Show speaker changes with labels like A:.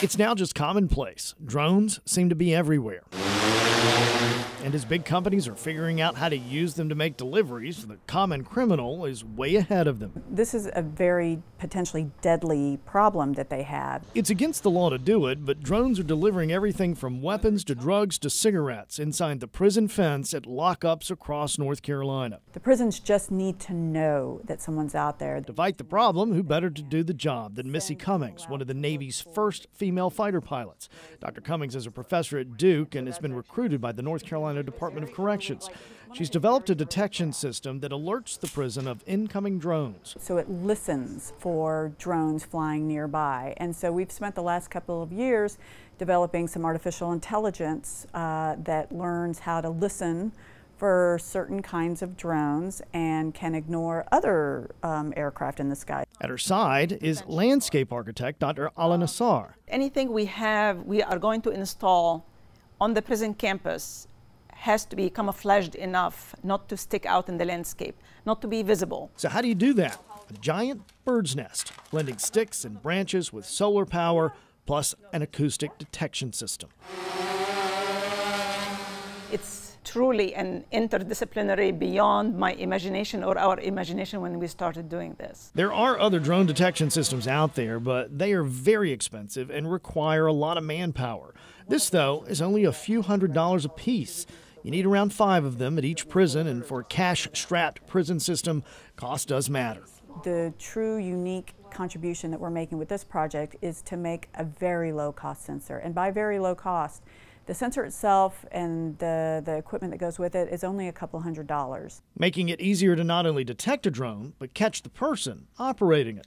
A: It's now just commonplace. Drones seem to be everywhere. And as big companies are figuring out how to use them to make deliveries, the common criminal is way ahead of them.
B: This is a very potentially deadly problem that they have.
A: It's against the law to do it, but drones are delivering everything from weapons to drugs to cigarettes inside the prison fence at lockups across North Carolina.
B: The prisons just need to know that someone's out there.
A: To fight the problem, who better to do the job than Missy Cummings, one of the Navy's first female fighter pilots? Dr. Cummings is a professor at Duke and has been recruited by the North Carolina Department of Corrections. She's developed a detection system that alerts the prison of incoming drones.
B: So it listens for drones flying nearby. And so we've spent the last couple of years developing some artificial intelligence uh, that learns how to listen for certain kinds of drones and can ignore other um, aircraft in the sky.
A: At her side is landscape architect Dr. Alan Assar.
C: Anything we have, we are going to install on the prison campus has to be camouflaged enough not to stick out in the landscape, not to be visible.
A: So, how do you do that? A giant bird's nest, blending sticks and branches with solar power, plus an acoustic detection system.
C: It's truly an interdisciplinary beyond my imagination or our imagination when we started doing this.
A: There are other drone detection systems out there, but they are very expensive and require a lot of manpower. This, though, is only a few hundred dollars a piece. You need around five of them at each prison, and for a cash strapped prison system, cost does matter.
B: The true unique contribution that we're making with this project is to make a very low cost sensor. And by very low cost, the sensor itself and the, the equipment that goes with it is only a couple hundred dollars.
A: Making it easier to not only detect a drone, but catch the person operating it.